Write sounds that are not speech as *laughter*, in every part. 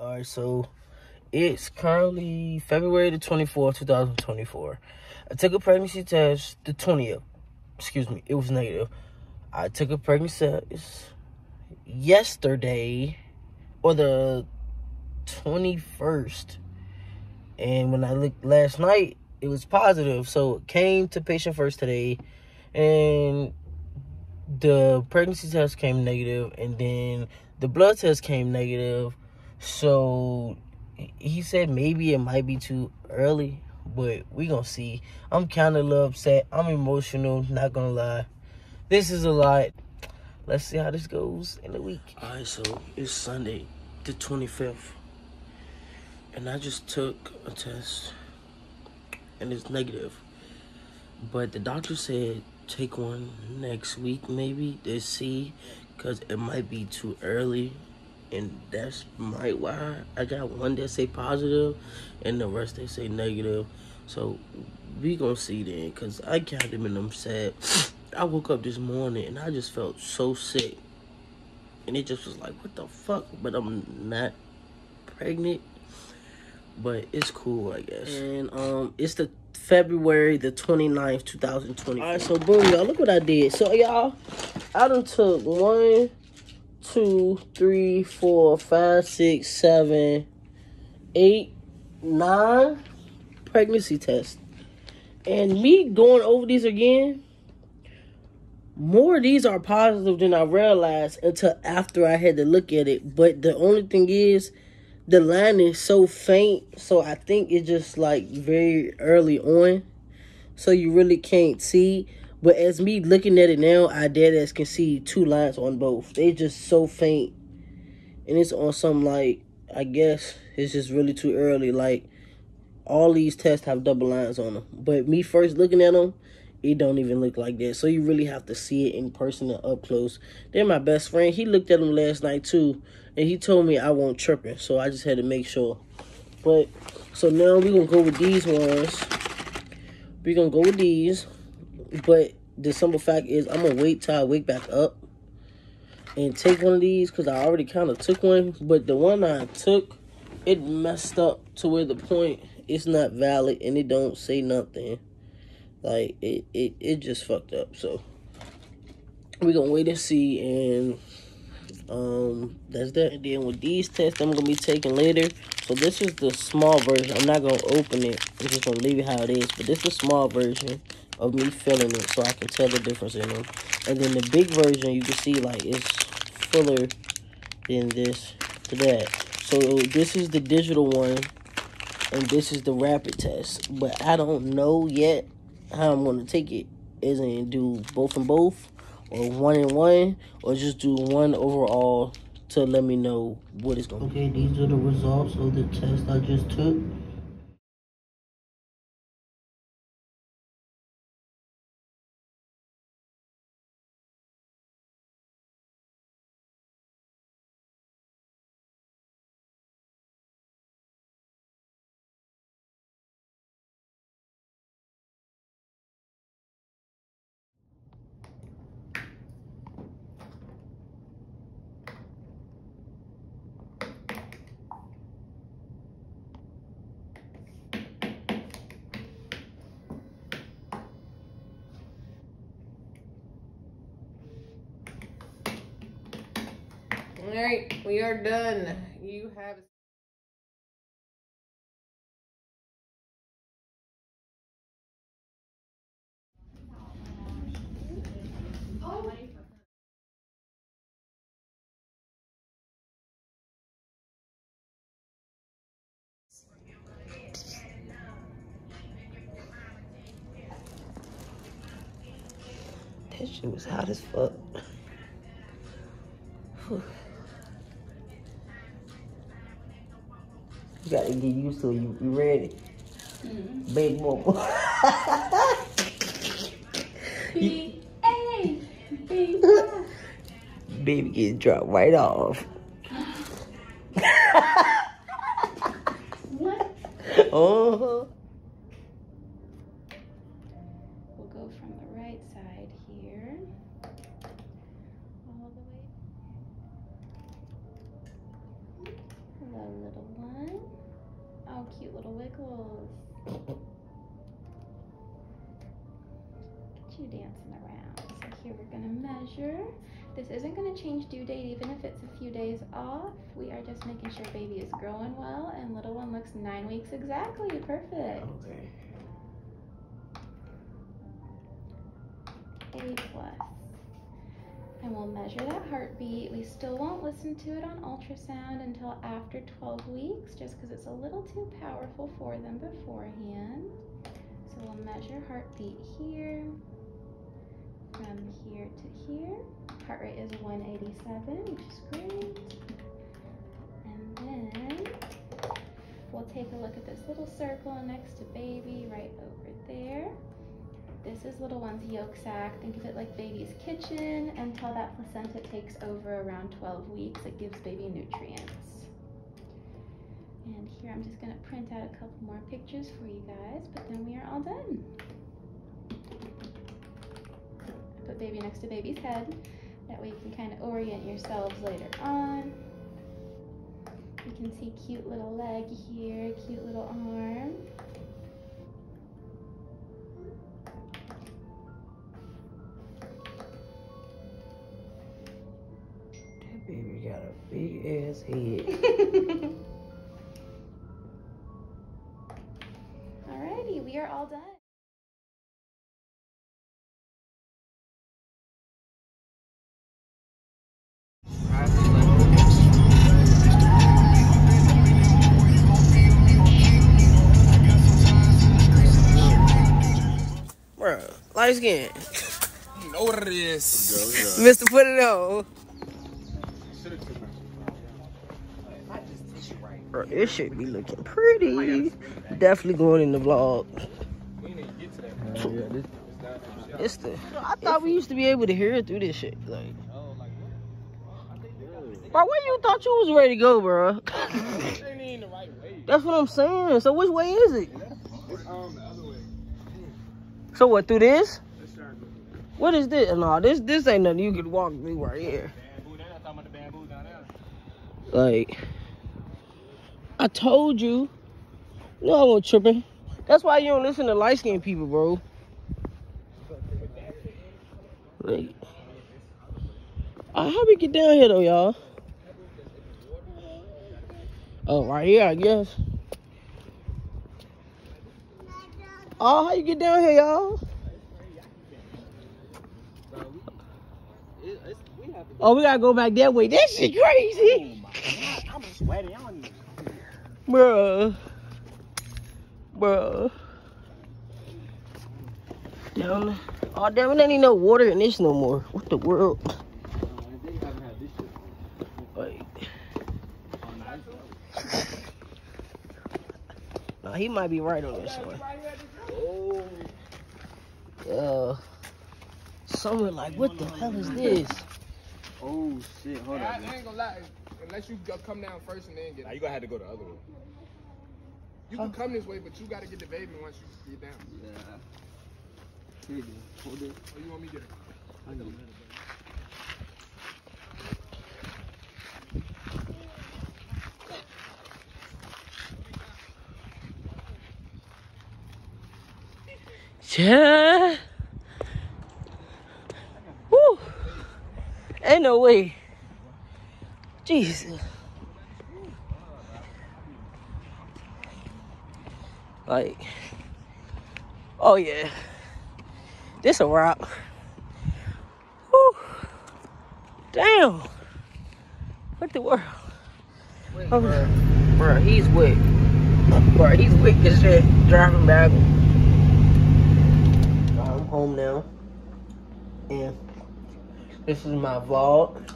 All right, so it's currently February the 24th, 2024. I took a pregnancy test the 20th. Excuse me, it was negative. I took a pregnancy test yesterday or the 21st. And when I looked last night, it was positive. So it came to Patient First today and the pregnancy test came negative and then the blood test came negative so he said maybe it might be too early but we gonna see. I'm kind of a little upset. I'm emotional not gonna lie. This is a lot. Let's see how this goes in the week. All right so it's sunday the 25th and i just took a test and it's negative. But the doctor said take one next week maybe to see because it might be too early and that's might why I got one that say positive and the rest they say negative. So we gonna see then because I counted them and I'm sad. *sniffs* I woke up this morning and I just felt so sick. And it just was like, what the fuck? But I'm not pregnant. But it's cool, I guess. And um it's the February the 29th, 2020. All right, so boom, y'all, look what I did. So, y'all, I done took one, two, three, four, five, six, seven, eight, nine pregnancy tests. And me going over these again, more of these are positive than I realized until after I had to look at it. But the only thing is, the line is so faint, so I think it's just like very early on, so you really can't see. But as me looking at it now, I dead as can see two lines on both. They just so faint, and it's on some like I guess it's just really too early. Like all these tests have double lines on them, but me first looking at them, it don't even look like that. So you really have to see it in person and up close. They're my best friend. He looked at them last night too, and he told me I won't tripping. So I just had to make sure. But so now we're gonna go with these ones. We're gonna go with these. But the simple fact is I'm gonna wait till I wake back up and take one of these because I already kind of took one. But the one I took, it messed up to where the point it's not valid and it don't say nothing. Like it, it, it just fucked up. So we're gonna wait and see and um that's that and then with these tests i'm gonna be taking later so this is the small version i'm not gonna open it i'm just gonna leave it how it is but this is the small version of me filling it so i can tell the difference in them and then the big version you can see like it's fuller than this to that. So this is the digital one and this is the rapid test. But i don't know yet how i'm gonna take it. Is in do both and both or one and one, or just do one overall to let me know what it's going to Okay, these are the results of the test I just took. All right, we are done. You have. That shit was hot as fuck. *sighs* You gotta get used to it. You, you ready? Mm-hmm. Big mama. *laughs* B A B. Baby getting dropped right off. Cute little wiggles. Get you dancing around. So here we're gonna measure. This isn't gonna change due date even if it's a few days off. We are just making sure baby is growing well and little one looks nine weeks exactly. Perfect. Okay. A plus. And we'll measure that heartbeat. We still won't listen to it on ultrasound until after 12 weeks, just because it's a little too powerful for them beforehand. So we'll measure heartbeat here, from here to here. Heart rate is 187, which is great. And then we'll take a look at this little circle next to baby right over there. This is little one's yolk sac. Think of it like baby's kitchen. Until that placenta takes over around 12 weeks, it gives baby nutrients. And here I'm just gonna print out a couple more pictures for you guys, but then we are all done. I put baby next to baby's head. That way you can kind of orient yourselves later on. You can see cute little leg here, cute little arm. Big ass head. *laughs* Alrighty, we are all done. Bruh, light skin. You know what it is. *laughs* Mister, put it on. Bro, this shit be looking pretty. Definitely going in the vlog. It's the. I thought we used to be able to hear it through this shit. Like, bro, where you thought you was ready to go, bro? *laughs* That's what I'm saying. So which way is it? So what? Through this? What is this? No, this this ain't nothing you could walk through right here. Like, I told you. No, I wasn't tripping. That's why you don't listen to light skinned people, bro. Like, uh, how we get down here though, y'all? Oh, right here, I guess. Oh, how you get down here, y'all? Oh, we gotta go back that way. That shit crazy. I'm sweating. I don't. Bruh. Bruh. Down. Oh, damn, it ain't even no water in this no more. What the world? Nah, he might be right on this one. Uh, someone like, what the hell is this? Oh shit! Hold I, on. I ain't gonna lie. Unless you go, come down first and then get. Now you gonna have to go the other way. You can come this way, but you gotta get the baby once you get down. Yeah. Here you go. Hold it. Or you want me to get it? I know. Yeah. Woo. Ain't no way. Jesus. Like, oh yeah. This a wrap. Woo. Damn. What the world? Oh, bro, he's wet. Bro, he's wet as shit. Driving back. I'm home now. And this is my vlog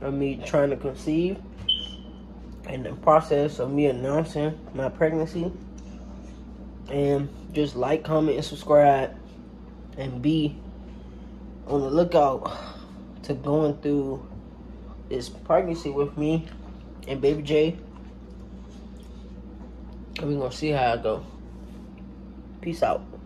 of me trying to conceive and the process of me announcing my pregnancy. And just like, comment, and subscribe. And be on the lookout to going through this pregnancy with me and baby J. And we're gonna see how I go. Peace out.